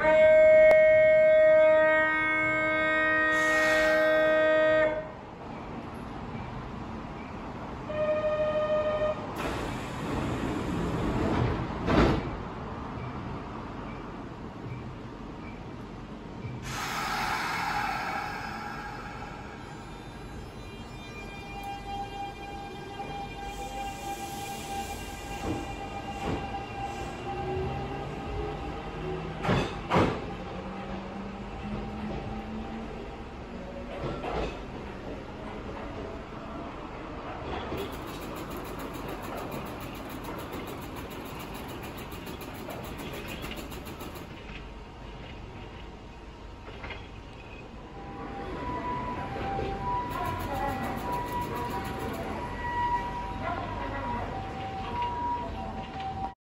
Bye.